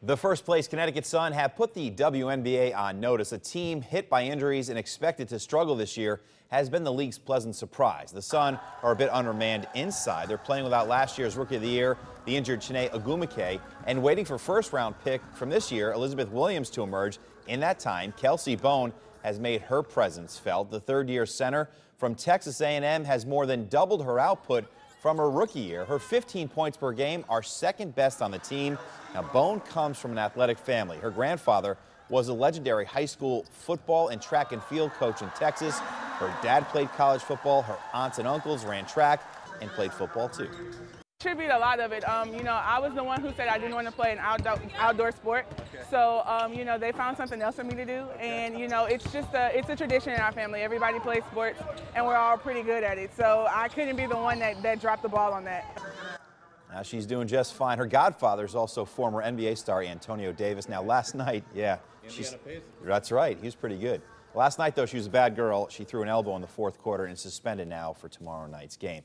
The first place Connecticut Sun have put the WNBA on notice. A team hit by injuries and expected to struggle this year has been the league's pleasant surprise. The Sun are a bit undermanned inside. They're playing without last year's Rookie of the Year, the injured Chiney Ogwumike, and waiting for first round pick from this year, Elizabeth Williams, to emerge. In that time, Kelsey Bone has made her presence felt. The third year center from Texas A&M has more than doubled her output from her rookie year. Her 15 points per game are second best on the team. Now, Bone comes from an athletic family. Her grandfather was a legendary high school football and track and field coach in Texas. Her dad played college football. Her aunts and uncles ran track and played football too. Attribute a lot of it. Um, you know, I was the one who said I didn't want to play an outdoor outdoor sport. Okay. So, um, you know, they found something else for me to do, and you know, it's just a it's a tradition in our family. Everybody plays sports, and we're all pretty good at it. So I couldn't be the one that that dropped the ball on that. Now she's doing just fine. Her godfather is also former NBA star Antonio Davis. Now last night, yeah, she's, that's right. He was pretty good. Last night, though, she was a bad girl. She threw an elbow in the fourth quarter and is suspended now for tomorrow night's game.